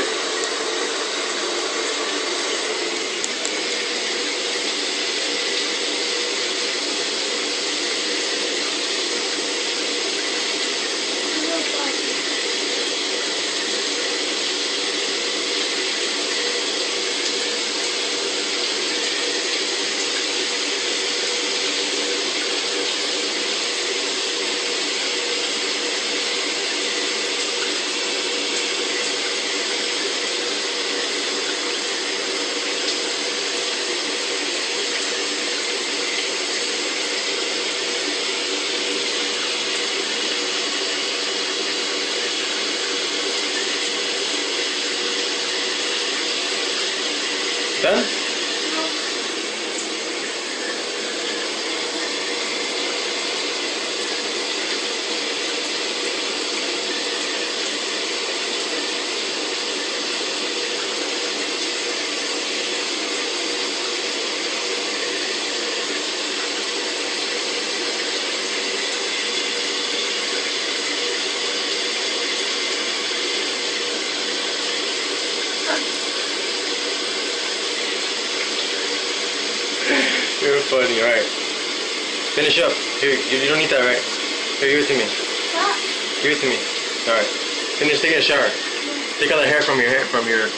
too. then You're funny, alright. Finish up. Here, you you don't need that, right? Here, give it to me. What? Give it to me. Alright. Finish taking a shower. Take all the hair from your hair from your